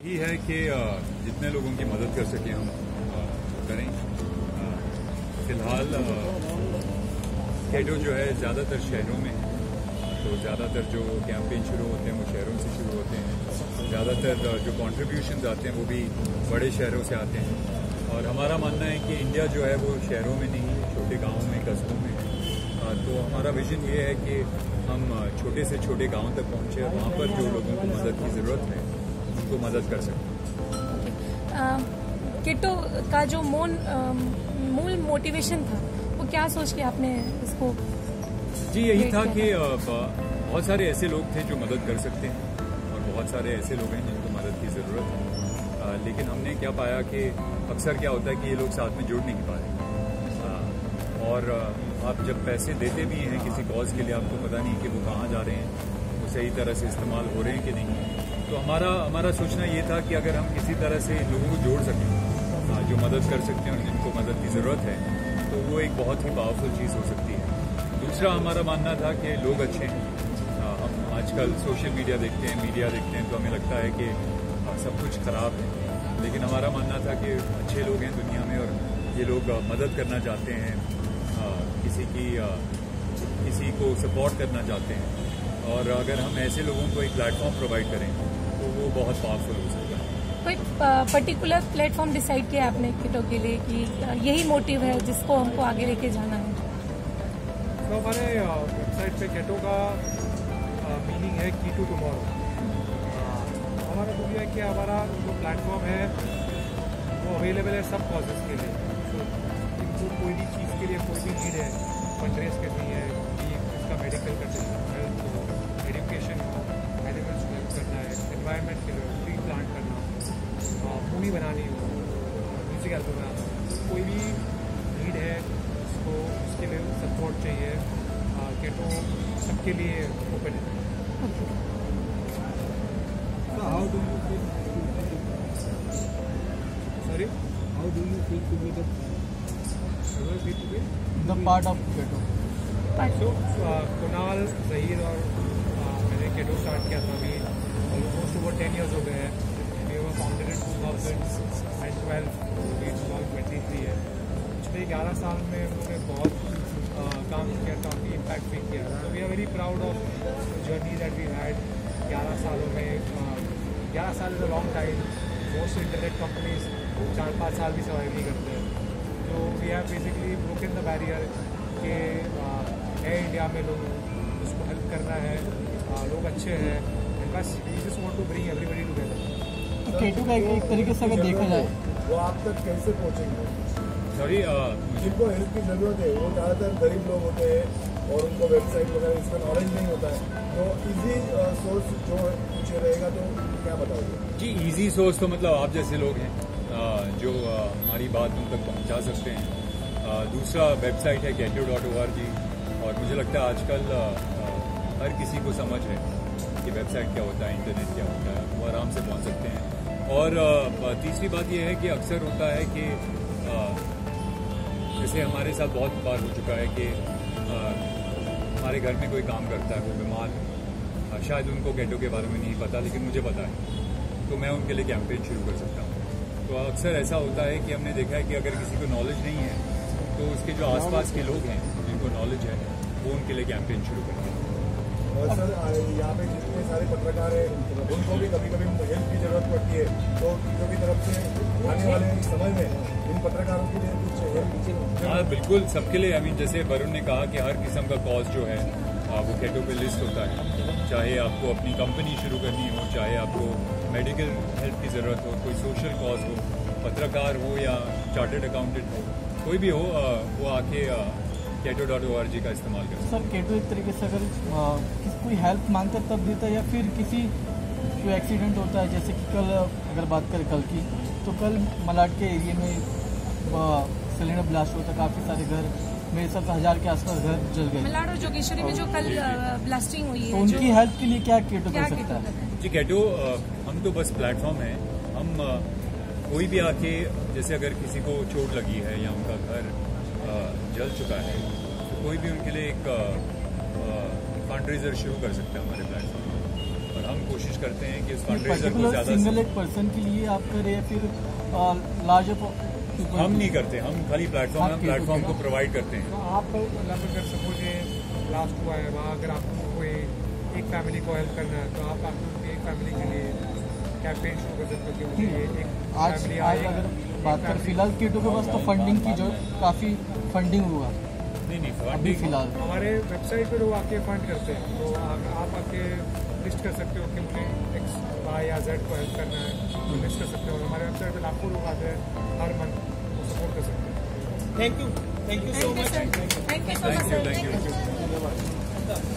यही है कि जितने लोगों की मदद कर सकें हम करें। फ़िलहाल कैडो जो है, ज़्यादातर शहरों में तो ज़्यादातर जो कैंपेन शुरू होते हैं, वो शहरों से शुरू होते हैं। ज़्यादातर जो कॉन्ट्रीब्यूशन आते हैं, वो भी बड़े शहरों से आते हैं। और हमारा मानना है कि इंडिया जो है, वो शहरों में नहीं छोटे गाँवों में, कस्बों में। तो हमारा विजन ये है कि हम छोटे से छोटे गाँव तक पहुँचे वहाँ पर जो लोगों को मदद की ज़रूरत है उनको मदद कर सकें। किटो का जो मोन मूल मोटिवेशन था वो क्या सोच के आपने इसको जी यही था कि बहुत सारे ऐसे लोग थे जो मदद कर सकते हैं और बहुत सारे ऐसे लोग हैं जिनको मदद की ज़रूरत है। लेकिन हमने क्या पाया कि अक्सर क्या होता है कि ये लोग साथ में जुड़ नहीं पा रहे और आप जब पैसे देते भी हैं किसी कॉज के लिए आपको पता नहीं कि वो कहाँ जा रहे हैं। सही तरह से इस्तेमाल हो रहे हैं कि नहीं? तो हमारा हमारा सोचना ये था कि अगर हम किसी तरह से लोगों को जोड़ सकें जो मदद कर सकते हैं और जिनको मदद की ज़रूरत है तो वो एक बहुत ही पावरफुल चीज़ हो सकती है। दूसरा हमारा मानना था कि लोग अच्छे हैं। हम आजकल सोशल मीडिया देखते हैं मीडिया देखते हैं तो हमें लगता है कि सब कुछ ख़राब है। लेकिन हमारा मानना था कि अच्छे लोग हैं दुनिया में और ये लोग मदद करना चाहते हैं। किसी की किसी को सपोर्ट करना चाहते हैं। और अगर हम ऐसे लोगों को एक प्लेटफॉर्म प्रोवाइड करें तो वो बहुत पावरफुल हो सकता है। कोई पर्टिकुलर प्लेटफॉर्म डिसाइड किया आपने किटो के लिए कि यही मोटिव है जिसको हमको आगे लेके जाना है? तो हमारे वेबसाइट पे केटो का मीनिंग है की टू टुमारो हमारा तो ये है कि हमारा जो प्लेटफॉर्म है वो अवेलेबल है सब कॉजेज़ के लिए। तो कोई भी चीज़ के लिए कोई भी नीड है फंड रेज करनी है कि इसका medical condition health music album बनाना कोई भी नीड है उसको उसके लिए सपोर्ट चाहिए केटो सबके लिए ओपन है So how do you feel? Sorry? How do you feel to be the How do I feel to be? the part of Keto? So, uh, Kunal Zaheer और uh, मैंने केटो स्टार्ट किया था अभी almost over ten years हो गए हैं thousand and twelve two twenty three है। पिछले ग्यारह साल में उन्होंने बहुत काम किया, काफ़ी इम्पैक्ट भी किया। तो we are very proud of journey that we had ग्यारह सालों में। ग्यारह साल is a long time most internet companies चार पाँच साल भी सर्वाइव नहीं करते हैं। तो we have basically broken the barrier कि है इंडिया में लोग उसको हेल्प करना है। लोग अच्छे हैं। बस we just want to bring everybody together Ketto का एक तरीके से अगर देखा जाए। वो आप तक कैसे पहुँचेंगे? सॉरी जिनको हेल्प की ज़रूरत है वो ज़्यादातर गरीब लोग होते हैं और उनको वेबसाइट वगैरह इसका नॉलेज नहीं होता है। तो इजी सोर्स जो कुछ रहेगा तो क्या बताओगे? जी इजी सोर्स तो मतलब आप जैसे लोग हैं जो हमारी बात उन तक पहुँचा सकते हैं। दूसरा वेबसाइट है कैटो डॉट ओ आर जी और मुझे लगता है आजकल हर किसी को समझ है कि वेबसाइट क्या होता है इंटरनेट क्या होता है वो आराम से पहुँच सकते हैं। और तीसरी बात यह है कि अक्सर होता है कि जैसे हमारे साथ बहुत बार हो चुका है कि हमारे घर में कोई काम करता है वो बीमार शायद उनको गेटो के बारे में नहीं पता, लेकिन मुझे पता है तो मैं उनके लिए कैंपेन शुरू कर सकता हूँ। तो अक्सर ऐसा होता है कि हमने देखा है कि अगर किसी को नॉलेज नहीं है तो उसके जो आसपास के लोग हैं, जिनको नॉलेज है, वो उनके लिए कैंपेन शुरू करते हैं। और सर यहाँ पे जितने सारे पत्रकार हैं, उनको भी कभी कभी हेल्प की ज़रूरत पड़ती है। तो किसी की तरफ़ से आने वाले समय में इन पत्रकारों के लिए कुछ हाँ बिल्कुल, सबके लिए। आई जैसे वरुण ने कहा कि हर किस्म का कॉज जो है वो कैटो पे लिस्ट होता है। चाहे आपको अपनी कंपनी शुरू करनी हो, चाहे आपको मेडिकल हेल्प की ज़रूरत हो, कोई सोशल कॉज हो, पत्रकार हो या चार्टर्ड अकाउंटेंट हो, कोई भी हो वो आके कैटो डॉट ओ आर जी का इस्तेमाल कर। सर केटो एक तरीके से अगर कोई हेल्प माँगता तब देता है या फिर किसी कोई एक्सीडेंट होता है जैसे कि कल अगर बात करें कल की तो कल मलाड के एरिए में सिलेंडर ब्लास्ट हुआ था काफ़ी सारे घर मेरे सब हज़ार के आसपास घर जल गए। मलाड और जोगेश्वरी में जो कल ब्लास्टिंग हुई है तो उनकी हेल्प के लिए क्या केटो कर सकता है? जी कैटो हम तो बस प्लेटफॉर्म है। हम कोई भी आके जैसे अगर किसी को चोट लगी है या उनका घर जल चुका है तो कोई भी उनके लिए एक फंड रेजर शुरू कर सकता है हमारे प्लेटफॉर्म और हम कोशिश करते हैं कि इस फंड रेजर को ज़्यादा सिंगल से एक पर्सन के लिए आप करें या फिर लार्जर हम नहीं करते हम खाली प्लेटफॉर्म हम प्लेटफॉर्म को प्रोवाइड करते हैं। तो आप अगर सपोज़ ये लास्ट हुआ है वहाँ अगर आपको कोई एक फैमिली को हेल्प करना है तो आप आपको एक फैमिली के लिए कैंपेन शुरू कर सकते हो कि मुझे एक फैमिली आज अगर बात करें। फ़िलहाल किटो के पास तो फंडिंग की जो काफ़ी फंडिंग हुआ। नहीं नहीं अभी फ़िलहाल। हमारे वेबसाइट पर लोग आके फंड करते हैं। तो आप आप आके लिस्ट कर सकते हो कि मुझे एक्स वाई या जेड को हेल्प करना है। तो लिस्ट कर सकते हो। और हमारे वेबसाइट पे लाखों लोग आते हैं हर मंथ वो सपोर्ट कर सकते हैं। Thank you thank you so much thank you so much thank you sir thank you